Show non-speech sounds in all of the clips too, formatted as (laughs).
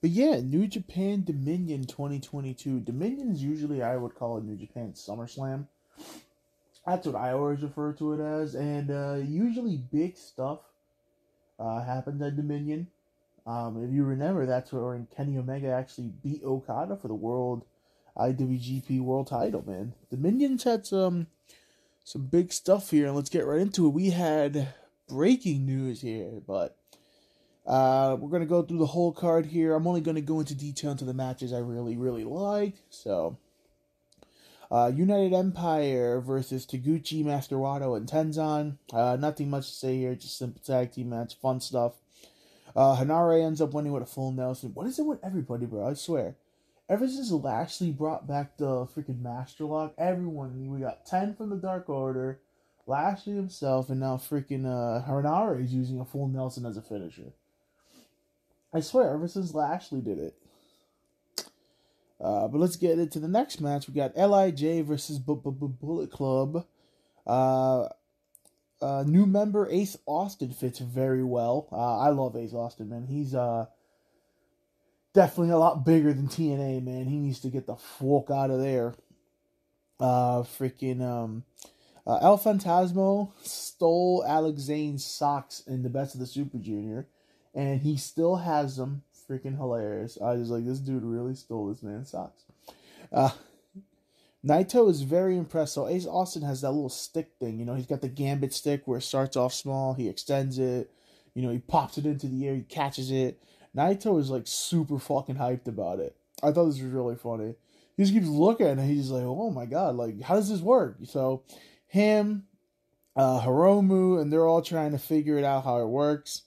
But yeah, New Japan Dominion 2022. Dominion is usually I would call it New Japan SummerSlam. That's what I always refer to it as, and uh, usually big stuff uh, happens at Dominion. Um, if you remember, that's where Kenny Omega actually beat Okada for the World IWGP World Title. Man, Dominion's had some some big stuff here, and let's get right into it. We had breaking news here, but uh, we're gonna go through the whole card here. I'm only gonna go into detail into the matches I really, really liked. So, uh, United Empire versus Taguchi, Master Wato, and Tenzan. Uh, nothing much to say here, just simple tag team match, fun stuff. Uh, Henare ends up winning with a full Nelson. What is it with everybody, bro? I swear. Ever since Lashley brought back the freaking Master Lock, everyone, we got 10 from the Dark Order, Lashley himself, and now freaking uh, Henare is using a full Nelson as a finisher. I swear, ever since Lashley did it. Uh, but let's get into the next match. We got Lij versus Bullet Club. Uh, uh, new member Ace Austin fits very well. Uh, I love Ace Austin, man. He's uh definitely a lot bigger than TNA, man. He needs to get the fuck out of there. Uh, freaking um, El Phantasmo stole Alex Zayne's socks in the Best of the Super Junior, and he still has them. Freaking hilarious! I was like, this dude really stole this man's socks. Uh, Naito is very impressed. So Ace Austin has that little stick thing. You know, he's got the gambit stick where it starts off small, he extends it. You know, he pops it into the air, he catches it. Naito is like super fucking hyped about it. I thought this was really funny. He just keeps looking and he's like, oh my god, like, how does this work? So, him, uh, Hiromu, and they're all trying to figure it out how it works.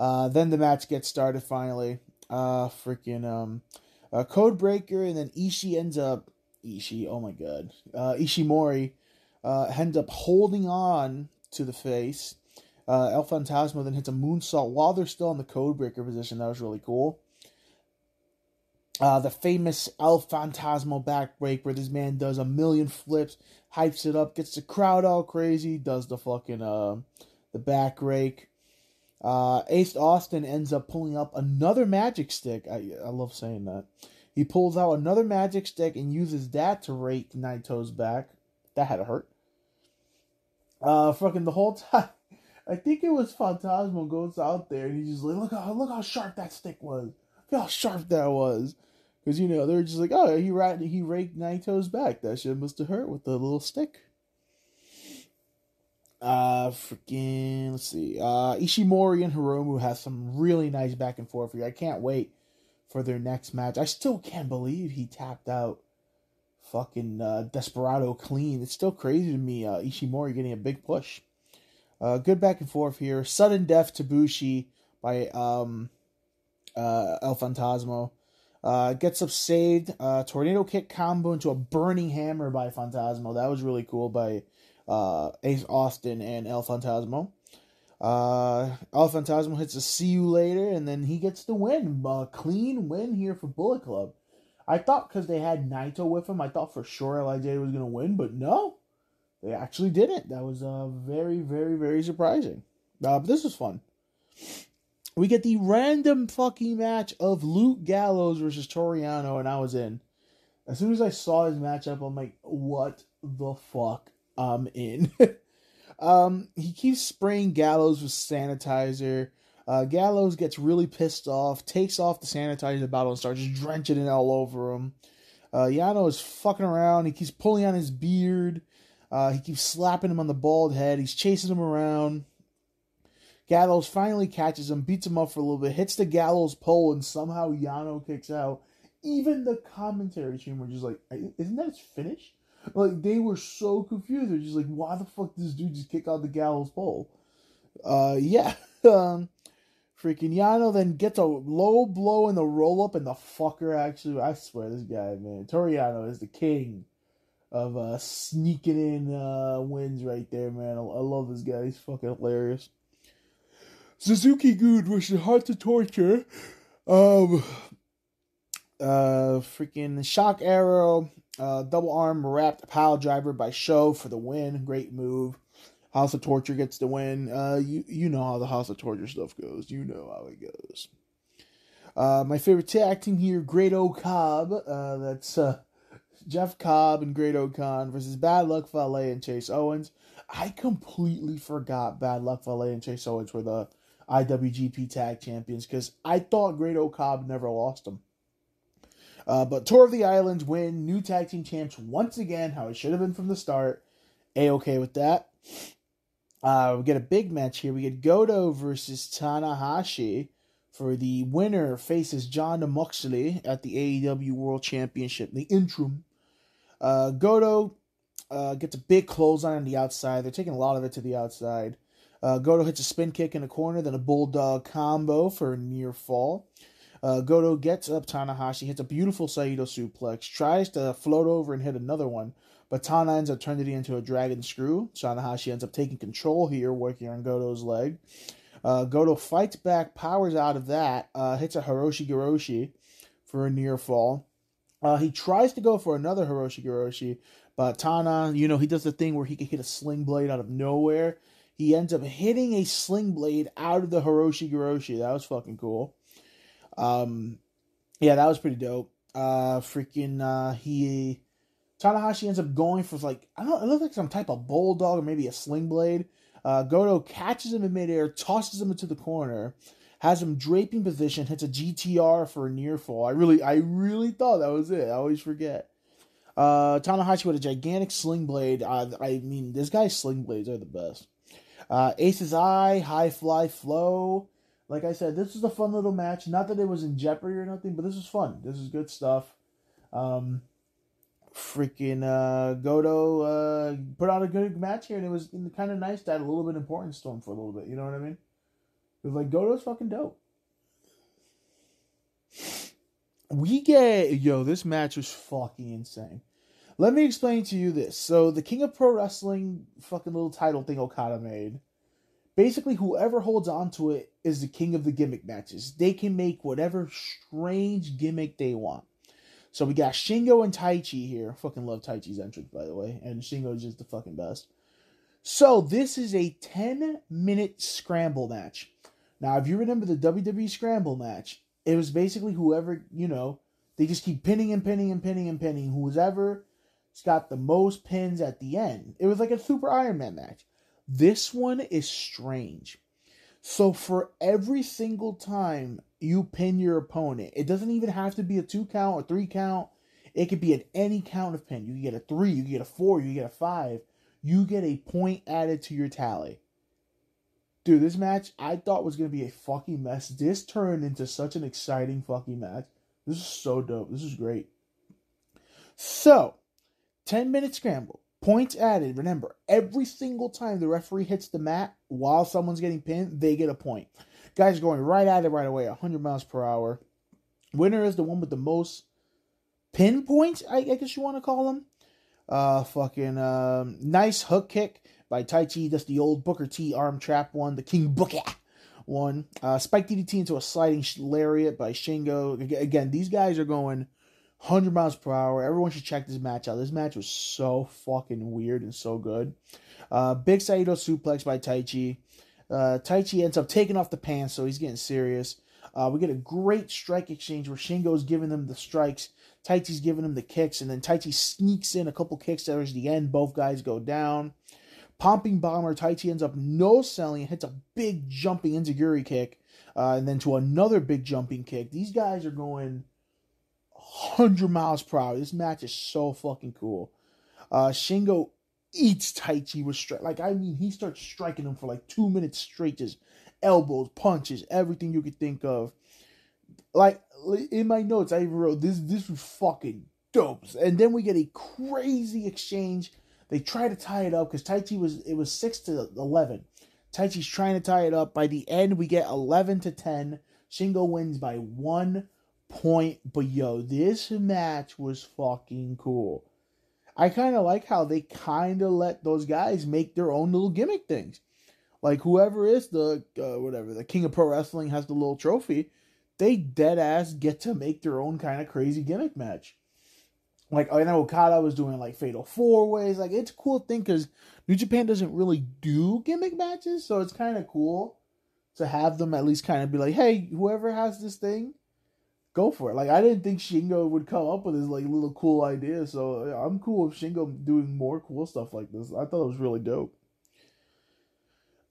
Uh, then the match gets started finally. Uh, freaking, um, uh, Code Breaker, and then Ishi ends up, Ishi. oh my god, uh, Ishimori, uh, ends up holding on to the face uh, El Phantasmo then hits a moonsault while they're still in the codebreaker position. That was really cool. Uh, the famous El Phantasmo backbreak where this man does a million flips, hypes it up, gets the crowd all crazy, does the fucking uh, the back rake. Uh, Ace Austin ends up pulling up another magic stick. I I love saying that. He pulls out another magic stick and uses that to rake Naito's back. That had to hurt. Uh, fucking the whole time. (laughs) I think it was Phantasmo goes out there and he's just like, look how look how sharp that stick was. Look how sharp that was. Because you know they're just like, oh, he he raked Naito's back. That shit must have hurt with the little stick. Uh, freaking let's see. Uh, Ishimori and Hiromu have some really nice back and forth here. I can't wait for their next match. I still can't believe he tapped out fucking uh, Desperado clean. It's still crazy to me. Uh, Ishimori getting a big push. Uh, good back and forth here. Sudden death to Bushi by um, uh, El Phantasmo. Uh, gets up saved. Uh, tornado kick combo into a burning hammer by Phantasmo. That was really cool by uh, Ace Austin and El Phantasmo. Uh, El Phantasmo hits a see you later, and then he gets the win. A clean win here for Bullet Club. I thought because they had Naito with him, I thought for sure Lij was going to win, but no. They actually didn't. That was uh, very, very, very surprising. Uh, but this was fun. We get the random fucking match of Luke Gallows versus Toru Yano, and I was in. As soon as I saw his matchup, I'm like, what the fuck? I'm in. (laughs) um, he keeps spraying Gallows with sanitizer. Uh, Gallows gets really pissed off, takes off the sanitizer bottle, and starts just drenching it all over him. Uh, Yano is fucking around. He keeps pulling on his beard. Uh, he keeps slapping him on the bald head. He's chasing him around. Gallows finally catches him, beats him up for a little bit, hits the Gallows pole, and somehow Yano kicks out. Even the commentary team were just like, "Isn't that his finish?" Like they were so confused. They're just like, "Why the fuck does this dude just kick out the Gallows pole?" Uh, yeah. (laughs) um, freaking Yano then gets a low blow in the roll up, and the fucker actually, I swear, this guy, man, Toru Yano is the king of uh, sneaking in uh, wins right there, man. I, I love this guy. He's fucking hilarious. Suzuki-gun, which is hard to Torture. Um, uh, freaking shock arrow, uh, double arm wrapped pile driver by Show for the win. Great move. House of Torture gets the win. Uh, you you know how the House of Torture stuff goes. You know how it goes. Uh, my favorite tag team here, Great O Cobb. Uh, that's uh, Jeff Cobb and Great-O-Khan versus Bad Luck Fale and Chase Owens. I completely forgot Bad Luck Fale and Chase Owens were the IWGP Tag Champions because I thought Great-O-Khan never lost them. Uh, but Tour of the Islands win, new tag team champs once again, how it should have been from the start. A okay with that. Uh, we get a big match here. We get Goto versus Tanahashi for the winner faces Jon Moxley at the AEW World Championship, the interim. Uh, Goto uh, gets a big clothesline on the outside. They're taking a lot of it to the outside. Uh, Goto hits a spin kick in the corner, then a bulldog combo for a near fall. Uh, Goto gets up Tanahashi, hits a beautiful Saito suplex, tries to float over and hit another one, but Tana ends up turning it into a dragon screw. Tanahashi ends up taking control here, working on Goto's leg. Uh, Goto fights back, powers out of that, uh, hits a Ushigoroshi for a near fall. Uh, he tries to go for another Ushigoroshi, but Tana, you know, he does the thing where he can hit a sling blade out of nowhere. He ends up hitting a sling blade out of the Ushigoroshi. That was fucking cool. Um, yeah, that was pretty dope. Uh, freaking, uh, he, Tanahashi ends up going for like, I don't know, it looks like some type of bulldog or maybe a sling blade. Uh, Goto catches him in midair, tosses him into the corner, has him draping position, hits a GTR for a near fall. I really, I really thought that was it. I always forget. Uh, Tanahashi with a gigantic sling blade. Uh, I mean, this guy's sling blades are the best. Uh, Ace's Eye, High Fly Flow. Like I said, this was a fun little match. Not that it was in jeopardy or nothing, but this was fun. This is good stuff. Um, freaking uh, Goto uh, put on a good match here, and it was kind of nice to add a little bit of importance to him for a little bit. You know what I mean? It was like Goto's fucking dope. We get yo, this match was fucking insane. Let me explain to you this. So the King of Pro Wrestling fucking little title thing Okada made basically whoever holds on to it is the king of the gimmick matches. They can make whatever strange gimmick they want. So we got Shingo and Taichi here. Fucking love Taichi's entrance, by the way. And Shingo's just the fucking best. So this is a 10 minute scramble match. Now, if you remember the WWE scramble match, it was basically whoever, you know, they just keep pinning and pinning and pinning and pinning. Whoever's got the most pins at the end. It was like a Super Iron Man match. This one is strange. So for every single time you pin your opponent, it doesn't even have to be a two count or three count. It could be at any count of pin. You get a three, you get a four, you get a five. You get a point added to your tally. Dude, this match I thought was gonna be a fucking mess. This turned into such an exciting fucking match. This is so dope. This is great. So, 10 minute scramble. Points added. Remember, every single time the referee hits the mat while someone's getting pinned, they get a point. Guys going right at it right away, 100 miles per hour. Winner is the one with the most pin points, I, guess you want to call them. Uh, fucking um, nice hook kick by Taichi. That's the old Booker T arm trap one, the King Booker one. Uh, Spike DDT into a sliding lariat by Shingo. Again, these guys are going 100 miles per hour. Everyone should check this match out. This match was so fucking weird and so good. Uh, big Saito suplex by Taichi. Uh, Taichi ends up taking off the pants, so he's getting serious. Uh, we get a great strike exchange where Shingo's giving them the strikes, Taichi's giving him the kicks, and then Taichi sneaks in a couple kicks towards the end. Both guys go down. Pumping bomber, Taichi ends up no selling, hits a big jumping enzuigiri kick, uh, and then to another big jumping kick. These guys are going 100 miles per hour. This match is so fucking cool. Uh, Shingo eats Taichi with strike. Like, I mean, he starts striking him for like two minutes straight, just elbows, punches, everything you could think of. Like, in my notes, I even wrote this, this was fucking dope. And then we get a crazy exchange. They try to tie it up because Taichi was, it was 6 to 11. Taichi's trying to tie it up. By the end, we get 11 to 10. Shingo wins by one point. But yo, this match was fucking cool. I kind of like how they kind of let those guys make their own little gimmick things. Like whoever is the uh, whatever the king of pro wrestling has the little trophy, they dead ass get to make their own kind of crazy gimmick match. Like I know Okada was doing like fatal four ways. Like it's a cool thing because New Japan doesn't really do gimmick matches, so it's kind of cool to have them at least kind of be like, hey, whoever has this thing, go for it. Like I didn't think Shingo would come up with this like little cool idea, so I'm cool with Shingo doing more cool stuff like this. I thought it was really dope.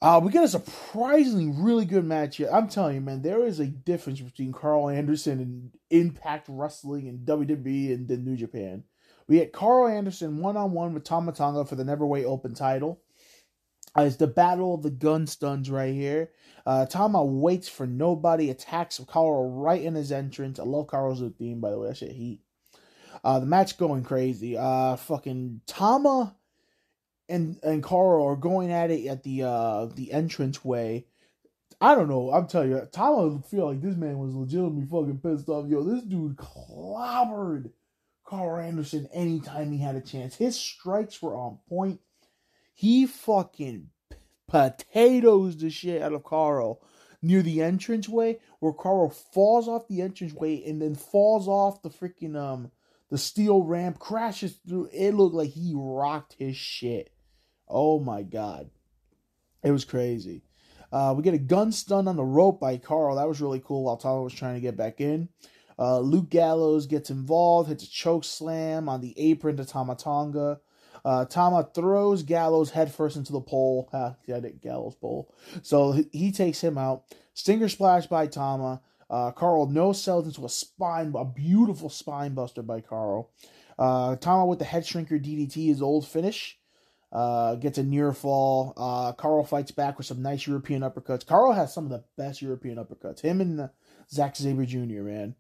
Uh, we get a surprisingly really good match here. I'm telling you, man, there is a difference between Karl Anderson and Impact Wrestling and WWE and then New Japan. We get Karl Anderson one on one with Tama Tonga for the Neverweight Open title. Uh, it's the battle of the gun stuns right here. Uh, Tama waits for nobody, attacks Karl right in his entrance. I love Karl's theme, by the way. That shit heat. Uh, the match going crazy. Uh, fucking Tama and and Karl are going at it at the uh the entrance way. I don't know. I'm telling you, Tama feel like this man was legitimately fucking pissed off. Yo, this dude clobbered Karl Anderson anytime he had a chance. His strikes were on point. He fucking potatoes the shit out of Karl near the entranceway, where Karl falls off the entranceway and then falls off the freaking um the steel ramp, crashes through. It looked like he rocked his shit. Oh my god. It was crazy. Uh, we get a gun stun on the rope by Karl. That was really cool while Tama was trying to get back in. Uh, Luke Gallows gets involved, hits a choke slam on the apron to Tama Tonga. Uh, Tama throws Gallows headfirst into the pole. (laughs) Ah, Gallows pole. So he, takes him out. Stinger splash by Tama. Uh, Karl no sells into a spine, a beautiful spine buster by Karl. Uh, Tama with the head shrinker DDT, his old finish. Uh, gets a near fall. Uh, Karl fights back with some nice European uppercuts. Karl has some of the best European uppercuts. Him and uh, Zack Sabre Jr. Man,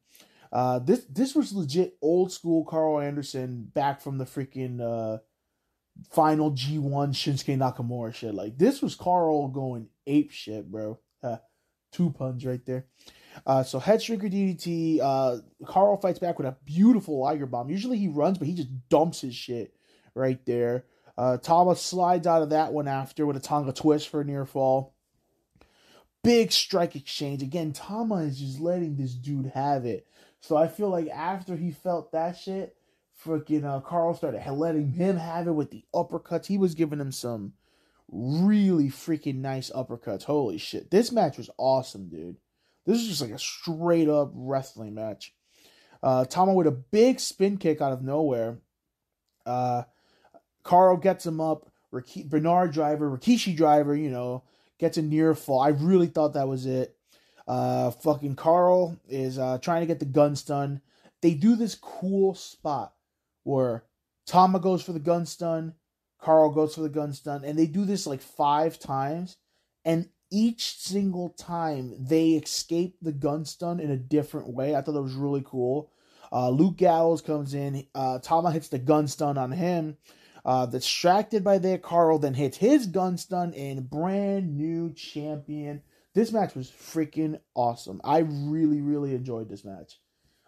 uh, this this was legit old school Karl Anderson back from the freaking uh, final G one Shinsuke Nakamura shit. Like this was Karl going ape shit, bro. Uh, two puns right there. Uh, so head shrinker DDT. Uh, Karl fights back with a beautiful Liger bomb. Usually he runs, but he just dumps his shit right there. Uh, Tama slides out of that one after with a Tonga twist for a near fall. Big strike exchange. Again, Tama is just letting this dude have it. So I feel like after he felt that shit, freaking uh, Karl started letting him have it with the uppercuts. He was giving him some really freaking nice uppercuts. Holy shit. This match was awesome, dude. This is just like a straight up wrestling match. Uh, Tama with a big spin kick out of nowhere. Uh, Karl gets him up. Bernard driver, Rikishi driver, you know, gets a near fall. I really thought that was it. Uh, fucking Karl is uh, trying to get the gun stun. They do this cool spot where Tama goes for the gun stun, Karl goes for the gun stun, and they do this like five times. And each single time they escape the gun stun in a different way. I thought that was really cool. Uh, Luke Gallows comes in. Uh, Tama hits the gun stun on him. Uh, distracted by that, Karl then hits his gun stun and brand new champion. This match was freaking awesome. I really, really enjoyed this match.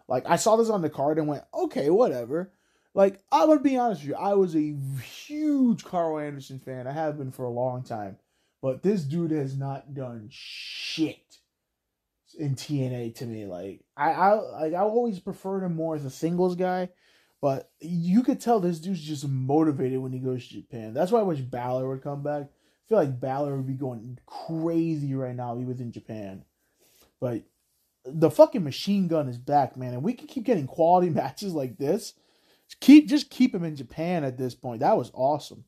Like I saw this on the card and went, okay, whatever. Like I'm gonna be honest with you, I was a huge Karl Anderson fan. I have been for a long time, but this dude has not done shit in TNA to me. Like I, I like I always preferred him more as a singles guy. But you could tell this dude's just motivated when he goes to Japan. That's why I wish Balor would come back. I feel like Balor would be going crazy right now he was in Japan. But the fucking machine gun is back, man, and we can keep getting quality (laughs) matches like this. Keep just keep him in Japan at this point. That was awesome.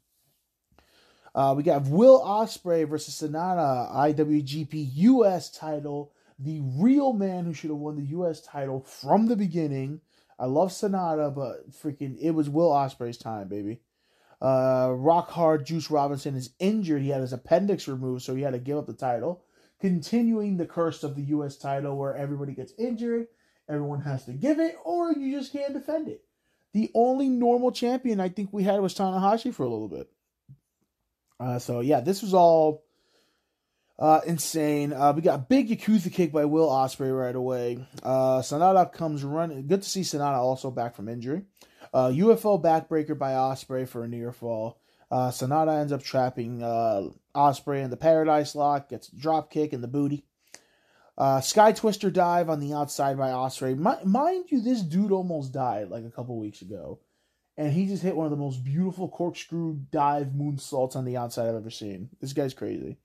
Uh, we got Will Ospreay versus Sanada IWGP US title. The real man who should have won the US title from the beginning. I love Sanada, but freaking it was Will Ospreay's time, baby. Uh, rock hard Juice Robinson is injured. He had his appendix removed, so he had to give up the title. Continuing the curse of the U.S. title, where everybody gets injured, everyone has to give it, or you just can't defend it. The only normal champion I think we had was Tanahashi for a little bit. Uh, so yeah, this was all uh, insane. Uh, we got big Yakuza kick by Will Ospreay right away. Uh, Sanada comes running. Good to see Sanada also back from injury. Uh, UFO backbreaker by Ospreay for a near fall. Uh, Sanada ends up trapping uh, Ospreay in the Paradise Lock. Gets drop kick in the booty. Uh, Sky Twister dive on the outside by Ospreay. Mind you, this dude almost died like a couple weeks ago, and he just hit one of the most beautiful corkscrew dive moonsaults on the outside I've ever seen. This guy's crazy.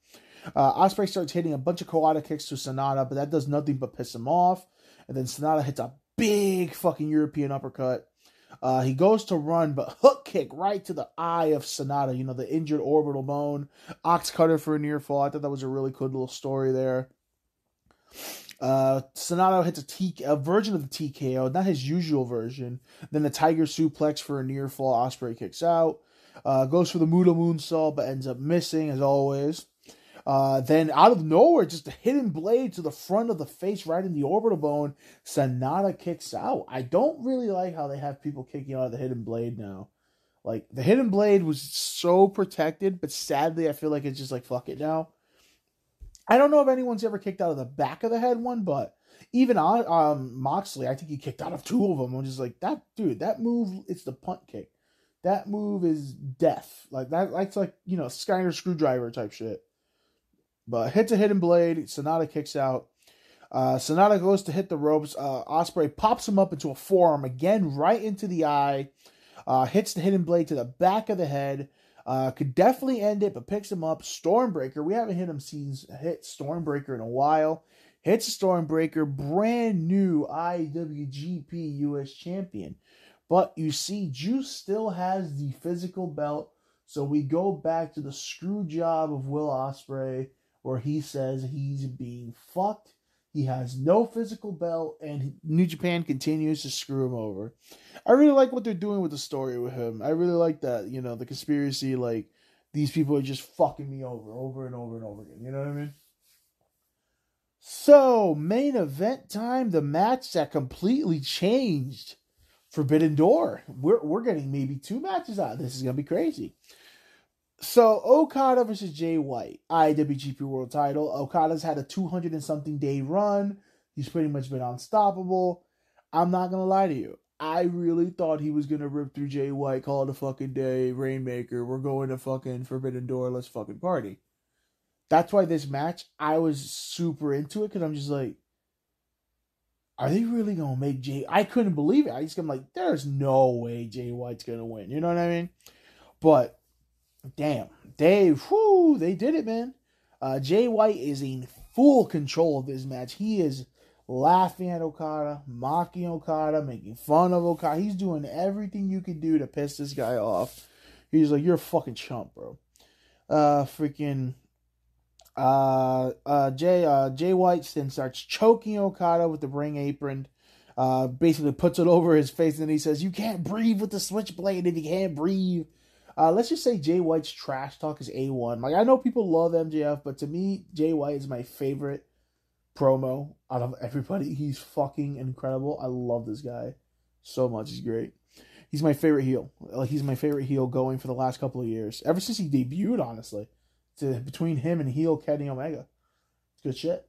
Uh, Ospreay starts hitting a bunch of Kawada kicks to Sanada, but that does nothing but piss him off. and then Sanada hits a big fucking European uppercut. Uh, he goes to run, but hook kick right to the eye of Sanada, you know, the injured orbital bone. OsCutter for a near fall. I thought that was a really cool little story there. Uh, Sanada hits a, T- a version of the TKO, not his usual version. Then the Tiger suplex for a near fall. Ospreay kicks out. Uh, goes for the Muda moonsault, but ends up missing as always. Uh, then out of nowhere, just a hidden blade to the front of the face, right in the orbital bone. Sanada kicks out. I don't really like how they have people kicking out of the hidden blade now. Like the hidden blade was so protected, but sadly, I feel like it's just like fuck it now. I don't know if anyone's ever kicked out of the back of the head one, but even on um, Moxley, I think he kicked out of two of them. I'm just like that dude. That move, it's the punt kick. That move is death. Like that. That's like you know Steiner screwdriver type shit. But hits a hidden blade. Sanada kicks out. Uh, Sanada goes to hit the ropes. Uh, Ospreay pops him up into a forearm again, right into the eye. Uh, hits the hidden blade to the back of the head. Uh, could definitely end it, but picks him up. Stormbreaker. We haven't hit him scenes hit Stormbreaker in a while. Hits Stormbreaker, brand new IWGP US champion. But you see, Juice still has the physical belt. So we go back to the screw job of Will Ospreay where he says he's being fucked. He has no physical belt, and New Japan continues to screw him over. I really like what they're doing with the story with him. I really like that, you know, the conspiracy, like, these people are just fucking me over, over and over and over again. You know what I mean? So, main event time, the match that completely changed Forbidden Door. We're, we're getting maybe two matches out. This is going to be crazy. So Okada versus Jay White, IWGP World Title. Okada's had a 200 and something day run. He's pretty much been unstoppable. I'm not gonna lie to you. I really thought he was gonna rip through Jay White, call it a fucking day, Rainmaker. We're going to fucking Forbidden Door. Let's fucking party. That's why this match I was super into it because I'm just like, are they really gonna make Jay? I couldn't believe it. I just I'm like, there's no way Jay White's gonna win. You know what I mean? But damn, they whoo, they did it, man. Uh, Jay White is in full control of this match. He is laughing at Okada, mocking Okada, making fun of Okada. He's doing everything you can do to piss this guy off. He's like, "You're a fucking chump, bro." Uh, freaking. Uh, uh, Jay, uh, Jay White then starts choking Okada with the ring apron. Uh, basically puts it over his face and he says, "You can't breathe with the switchblade if you can't breathe." Uh, let's just say Jay White's trash talk is A1. Like, I know people love MJF, but to me, Jay White is my favorite promo out of everybody. (laughs) He's fucking incredible. I love this guy so much. He's great. He's my favorite heel. Like, he's my favorite heel going for the last couple of years. Ever since he debuted, honestly. To, between him and heel Kenny Omega. Good shit.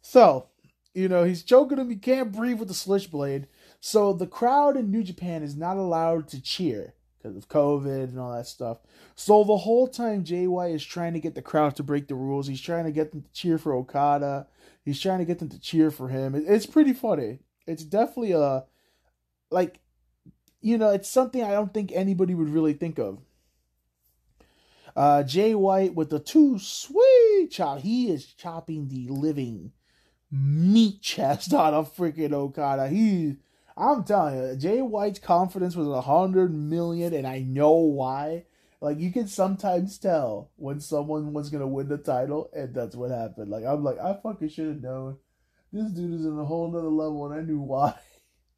So, you know, he's choking him. He can't breathe with the switchblade. So the crowd in New Japan is not allowed to cheer because of COVID and all that stuff. So the whole time JY is trying to get the crowd to break the rules. He's trying to get them to cheer for Okada. He's trying to get them to cheer for him. It's pretty funny. It's definitely a like you know, it's something I don't think anybody would really think of. Uh, Jay White with the two sweet chop. He is chopping the living meat chest (laughs) out of freaking Okada. He I'm telling you, Jay White's confidence was a hundred million, and I know why. Like you can sometimes tell when someone was gonna win the title, and that's what happened. Like I'm like, I fucking should have known. This dude is in a whole nother level, and I knew why. (laughs)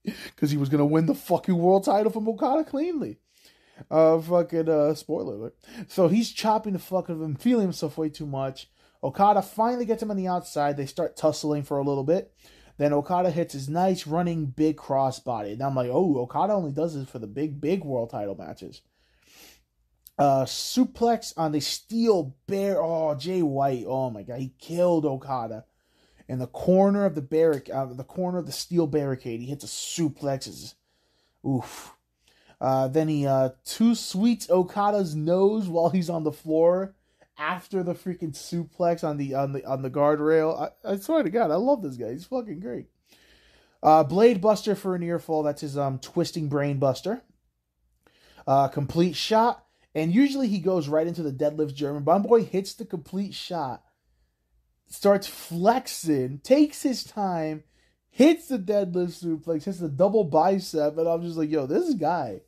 Because he was gonna win the fucking world title from Okada cleanly. Uh, fucking uh, spoiler alert. So he's chopping the fuck of him, feeling himself way too much. Okada finally gets him on the outside. They start tussling for a little bit. Then Okada hits his nice running big crossbody. And I'm like, oh, Okada only does this for the big, big world title matches. Uh, suplex on the steel bear. Oh, Jay White. Oh my god, he killed Okada in the corner of the barric, uh, the corner of the steel barricade. He hits a suplex. oof. Uh, then he uh, two sweets Okada's nose while he's on the floor after the freaking suplex on the on the on the guardrail. I, I swear to God, I love this guy. He's fucking great. Uh, Blade Buster for a near fall. That's his um twisting brain buster. Uh, complete shot, and usually he goes right into the deadlift German. But boy hits the complete shot, starts flexing, takes his time, hits the deadlift suplex, hits the double bicep, and I'm just like, yo, this guy,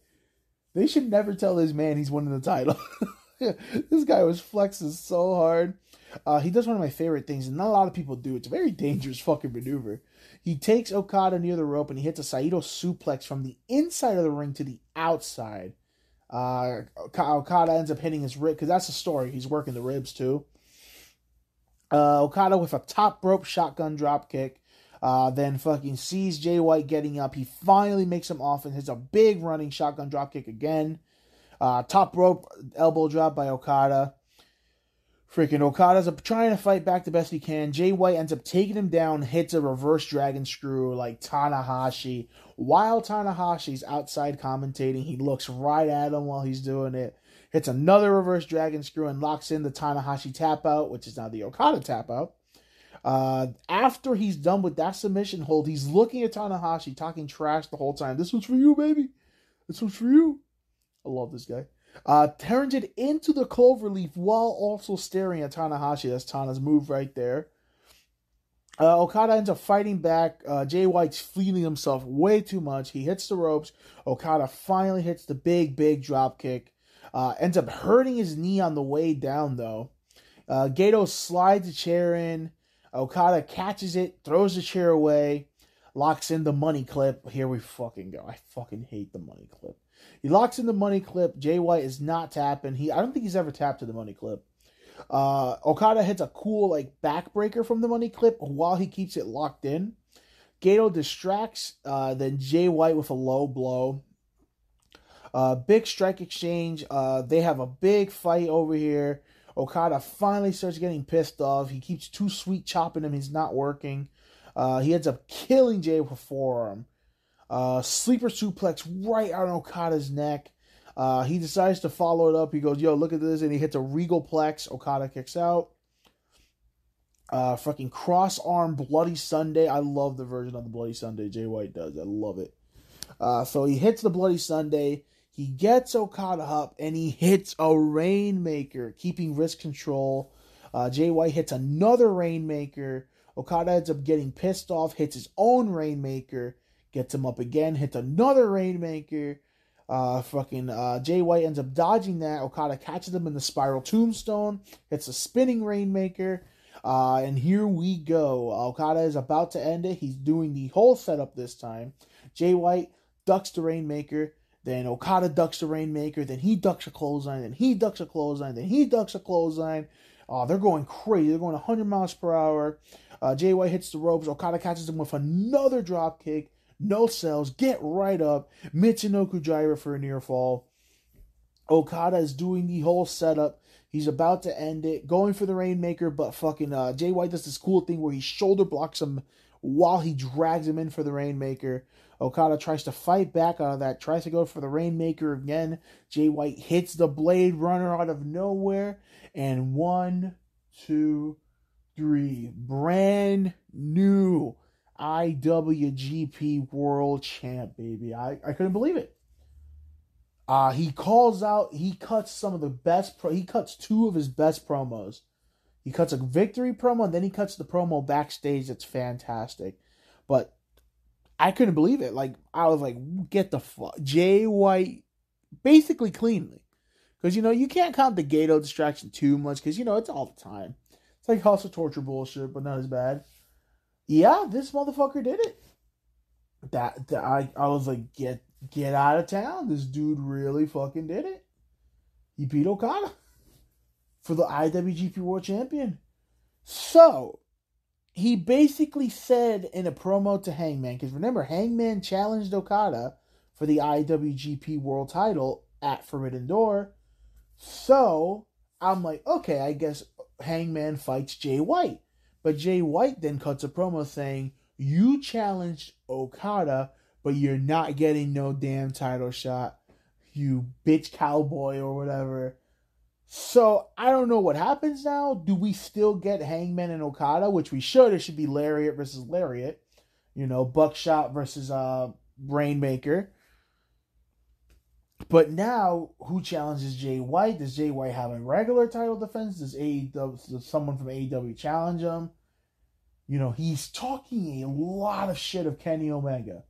they should never tell this man he's winning the title. (laughs) (laughs) this guy was flexing so hard. Uh, he does one of my favorite things, and not a lot of people do. It's a very dangerous (laughs) fucking maneuver. He takes Okada near the rope and he hits a Saito suplex from the inside of the ring to the outside. Uh, Okada ends up hitting his rib because that's the story. He's working the ribs too. Uh, Okada with a top rope shotgun drop kick. Uh, then fucking sees Jay White getting up. He finally makes him off and hits a big running shotgun drop kick again. Uh, top rope elbow drop by Okada. Freaking Okada's up trying to fight back the best he can. Jay White ends up taking him down, hits a reverse dragon screw like Tanahashi. While Tanahashi's outside commentating, he looks right at him while he's doing it. Hits another reverse dragon screw and locks in the Tanahashi tap out, which is now the Okada tap out. Uh, after he's done with that submission hold, he's looking at Tanahashi, talking trash the whole time. This one's for you, baby. This one's for you. I love this guy. Uh, turns it into the cloverleaf while also staring at Tanahashi. That's Tana's move right there. Uh, Okada ends up fighting back. Uh, Jay White's fleeing himself way too much. He hits the ropes. Okada finally hits the big, big drop kick. Uh, ends up hurting his knee on the way down, though. Uh, Gedo slides the chair in. Okada catches it, throws the chair away, locks in the money clip. Here we fucking go. I fucking hate the money clip. He locks in the money clip. Jay White is not tapping. He I don't think he's ever tapped to the money clip. Uh, Okada hits a cool like backbreaker from the money clip while he keeps it locked in. Gedo distracts uh, then Jay White with a low blow. Uh, big strike exchange. Uh, they have a big fight over here. Okada finally starts getting pissed off. He keeps too sweet chopping him. He's not working. Uh, he ends up killing Jay with a forearm. Uh, sleeper suplex right on Okada's neck. Uh, he decides to follow it up. He goes, "Yo, look at this!" And he hits a regal plex. Okada kicks out. Uh, fucking cross arm bloody Sunday. I love the version of the bloody Sunday Jay White does. I love it. Uh, so he hits the bloody Sunday. He gets Okada up and he hits a rainmaker, keeping wrist control. Uh, Jay White hits another rainmaker. Okada ends up getting pissed off, hits his own rainmaker gets him up again, hits another Rainmaker. Uh, fucking uh, Jay White ends up dodging that. Okada catches him in the spiral tombstone, hits a spinning Rainmaker. Uh, and here we go. Okada is about to end it. He's doing the whole setup this time. Jay White ducks the Rainmaker. Then Okada ducks the Rainmaker. Then he ducks a clothesline. Then he ducks a clothesline. Then he ducks a clothesline. Uh, they're going crazy. They're going 100 miles per hour. Uh, Jay White hits the ropes. Okada catches him with another drop kick no cells, get right up. Michinoku driver for a near fall. Okada is doing the whole setup. He's about to end it, going for the Rainmaker, but fucking uh, Jay White does this cool thing where he shoulder blocks him while he drags him in for the Rainmaker. Okada tries to fight back out of that, tries to go for the Rainmaker again. Jay White hits the Blade Runner out of nowhere, and one, two, three, brand new IWGP World Champ, baby. I, I couldn't believe it. Uh, he calls out, he cuts some of the best, pro, he cuts two of his best promos. He cuts a victory promo, and then he cuts the promo backstage. It's fantastic. But I couldn't believe it. Like, I was like, get the fuck. Jay White, basically cleanly. Because, you know, you can't count the Gedo distraction too much, because, you know, it's all the time. It's like hustle torture bullshit, but not as bad yeah, this motherfucker did it. That, that I I was like, get get out of town. This dude really fucking did it. He beat Okada for the IWGP World Champion. So he basically said in a promo to Hangman, because remember, Hangman challenged Okada for the IWGP World title at Forbidden Door. So I'm like, okay, I guess Hangman fights Jay White. But Jay White then cuts a promo saying, You challenged Okada, but you're not getting no damn title shot, you bitch cowboy or whatever. So I don't know what happens now. Do we still get Hangman and Okada, which we should? It should be Lariat versus Lariat. You know, Buckshot versus uh Rainmaker. But now, who challenges Jay White? Does Jay White have a regular title defense? Does AEW, does someone from AEW challenge him? You know, he's talking a lot of shit of Kenny Omega.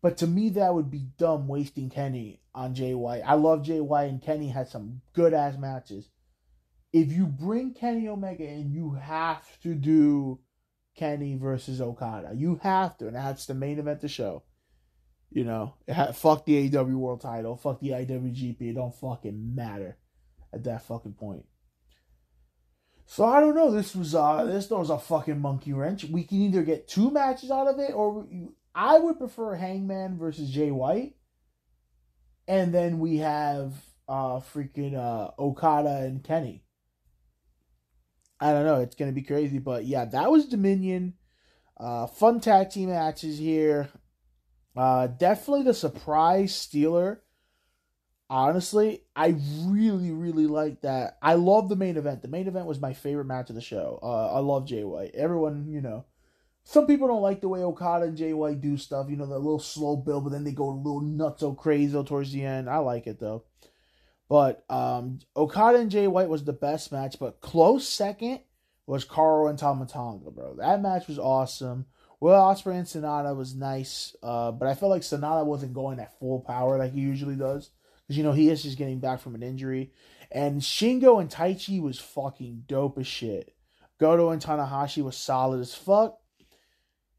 But to me, that would be dumb wasting Kenny on Jay White. I love Jay White, and Kenny had some good ass matches. If you bring Kenny Omega in, you have to do Kenny versus Okada. You have to, and that's the main event of the show. You know, fuck the AEW World Title, fuck the IWGP. It don't fucking matter at that fucking point. So I don't know. This was uh this was a fucking monkey wrench. We can either get two matches out of it, or I would prefer Hangman versus Jay White, and then we have uh freaking uh Okada and Kenny. I don't know. It's gonna be crazy, but yeah, that was Dominion. Uh, fun tag team matches here. Uh, definitely the surprise stealer. Honestly, I really, really like that. I love the main event. The main event was my favorite match of the show. Uh, I love Jay White. Everyone, you know, some people don't like the way Okada and Jay White do stuff. You know, the little slow build, but then they go a little nuts so crazy towards the end. I like it though. But um, Okada and Jay White was the best match, but close second was Karl and Tama Tonga, bro. That match was awesome. Will Ospreay and Sanada was nice, uh, but I felt like Sanada wasn't going at full power like he usually does. Because, you know, he is just getting back from an injury. And Shingo and Taichi was fucking dope as shit. Goto and Tanahashi was solid as fuck.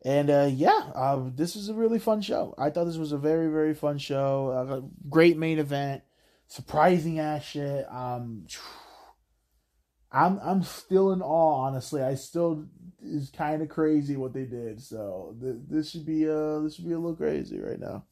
And uh, yeah, uh, this was a really fun show. I thought this was a very, very fun show. Uh, great main event. Surprising ass shit. Um, (sighs) I'm I'm still in awe. Honestly, I still is kind of crazy what they did. So th- this should be uh this should be a little crazy right now.